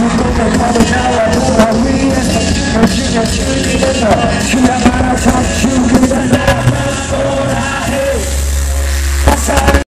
불꽃을 타고 날아도 우리는 열심히 즐기면서 신나가라 삼시